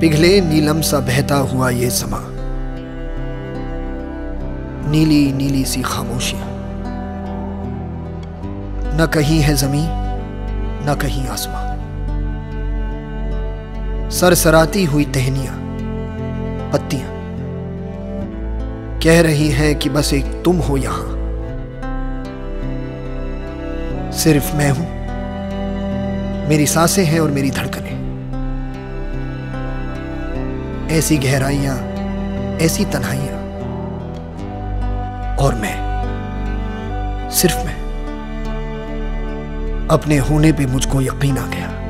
पिघले नीलम सा बहता हुआ ये समा। नीली नीली सी खामोशियाँ। न कहीं है ज़मीन, न कहीं आसमां। सरसराती हुई टहनियाँ, पत्तियाँ। कह रही हैं कि बस एक तुम हो यहाँ। सिर्फ़ मैं हूँ। मेरी साँसें हैं और मेरी धड़कनें। ऐसी गहराइयाँ, ऐसी तन्हाइयाँ। और मैं, सिर्फ़ मैं, अपने होने पे मुझको यकीन आ गया।